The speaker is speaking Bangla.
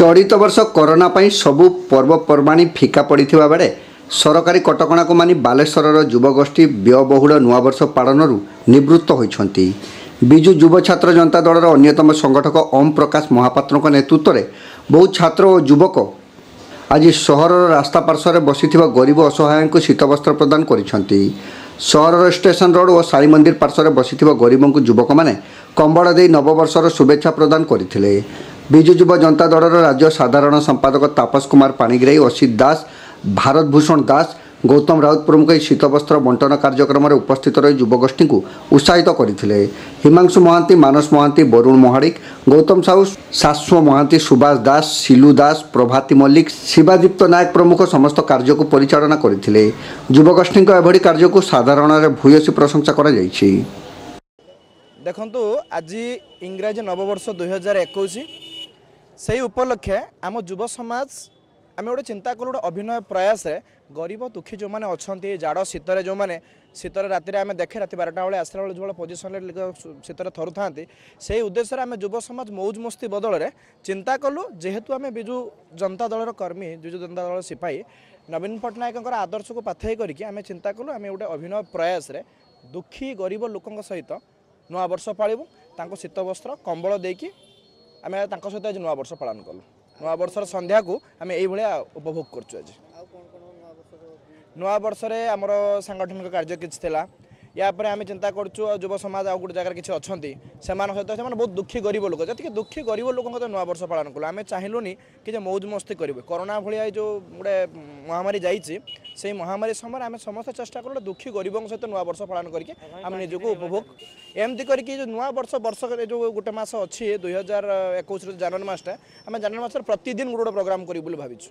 ଚଳିତ ବର୍ଷ କରୋନା ପାଇଁ ସବୁ ପର୍ବପର୍ବାଣି ଫିକା ପଡ଼ିଥିବା ବେଳେ ସରକାରୀ କଟକଣାକୁ ମାନି ବାଲେଶ୍ୱରର ଯୁବଗୋଷ୍ଠୀ ବ୍ୟୟବହୁଳ ନୂଆବର୍ଷ ପାଳନରୁ ନିବୃତ୍ତ ହୋଇଛନ୍ତି ବିଜୁ ଯୁବ ଛାତ୍ର ଜନତା ଦଳର ଅନ୍ୟତମ ସଂଗଠକ ଓମ୍ ପ୍ରକାଶ ମହାପାତ୍ରଙ୍କ ନେତୃତ୍ୱରେ ବହୁ ଛାତ୍ର ଓ ଯୁବକ ଆଜି ସହରର ରାସ୍ତା ପାର୍ଶ୍ୱରେ ବସିଥିବା ଗରିବ ଅସହାୟଙ୍କୁ ଶୀତବସ୍ତ୍ର ପ୍ରଦାନ କରିଛନ୍ତି ସହରର ଷ୍ଟେସନ ରୋଡ଼ ଓ ସାଇ ମନ୍ଦିର ପାର୍ଶ୍ୱରେ ବସିଥିବା ଗରିବଙ୍କୁ ଯୁବକମାନେ କମ୍ବଳ ଦେଇ ନବବର୍ଷର ଶୁଭେଚ୍ଛା ପ୍ରଦାନ କରିଥିଲେ ବିଜୁ ଯୁବ ଜନତା ଦଳର ରାଜ୍ୟ ସାଧାରଣ ସମ୍ପାଦକ ତାପସ କୁମାର ପାଣିଗ୍ରାହୀ ଅସିତ ଦାସ ଭାରତ ଭୂଷଣ ଦାସ ଗୌତମ ରାଉତ ପ୍ରମୁଖ ଏହି ଶୀତବସ୍ତ୍ର ବଣ୍ଟନ କାର୍ଯ୍ୟକ୍ରମରେ ଉପସ୍ଥିତ ରହି ଯୁବଗୋଷ୍ଠୀଙ୍କୁ ଉତ୍ସାହିତ କରିଥିଲେ ହିମାଂଶୁ ମହାନ୍ତି ମାନସ ମହାନ୍ତି ବରୁଣ ମହାଡ଼ିକ ଗୌତମ ସାହୁ ଶାଶ୍ୱ ମହାନ୍ତି ସୁଭାଷ ଦାସ ସିଲୁ ଦାସ ପ୍ରଭାତି ମଲ୍ଲିକ ଶିବାଦୀପ୍ତ ନାୟକ ପ୍ରମୁଖ ସମସ୍ତ କାର୍ଯ୍ୟକୁ ପରିଚାଳନା କରିଥିଲେ ଯୁବଗୋଷ୍ଠୀଙ୍କ ଏଭଳି କାର୍ଯ୍ୟକୁ ସାଧାରଣରେ ଭୂୟସୀ ପ୍ରଶଂସା କରାଯାଇଛି ଦେଖନ୍ତୁ ଆଜି ଇଂରାଜୀ ନବବର୍ଷ ଦୁଇହଜାର ଏକୋଇଶ সেই উপলক্ষে আম যুব সমাজ আমি গোটে চিন্তা কলু গোটে অভিনয় প্রয়াসে গরিব দুঃখী যে অনেক জাড় শীতরে যে শীতরে রাতে আমি দেখে রাতে বারোটা বেড়ে আসলা বেড়ে যেভাবে পজিশনরে শীতরে থরু থাকে সেই উদ্দেশ্যে আমি যুব সমাজ মৌজ মস্তি বদলরে চিন্তা কলু যেহেতু আমি বিজু জনতা দলর কর্মী বিজু জনতা দলর সিপাহী নবীন পট্টনায়কর আদর্শকে পাথেই করি আমি চিন্তা কলু আমি গোটে অভিনয় প্রয়াসে দুঃখী গরিব লোক সহিত নূয়া বর্ষ পাড়ু তাঁর শীতবস্ত্র কম্বল দিয়ে ଆମେ ତାଙ୍କ ସହିତ ଆଜି ନୂଆ ବର୍ଷ ପାଳନ କଲୁ ନୂଆ ବର୍ଷର ସନ୍ଧ୍ୟାକୁ ଆମେ ଏଇଭଳିଆ ଉପଭୋଗ କରୁଛୁ ଆଜି ନୂଆ ବର୍ଷରେ ଆମର ସାଙ୍ଗଠନିକ କାର୍ଯ୍ୟ କିଛି ଥିଲା ইয়াপরে আমি চিন্তা করছু যুব সমাজ আউ গোটে জায়গায় কিছু অনেক সে সহ সে বহু দুঃখী গরিব লোক যেত দুঃখী গরিব লোক সহ নূবর্ষ পালন কলু আমি চাহিলুনি কিছু মৌজ মস্তি করবে করোনা ভাই যে গোটে মহামারী যাইছি সেই মহামারী সময় আমি সমস্ত চেষ্টা কলু দুঃখী গরিব সহ নূবর্ষ পালন করি আমি নিজকে উপভোগ এমতি করি যে নূবর্ষ বর্ষ যে গোটে মাস অছি দুই হাজার একুশ জানুয়ারি মাসটা আমি জানুয়ারি মাসের প্রতিদিন গোটে গোটে প্রোগ্রাম করি বলে ভাবিছু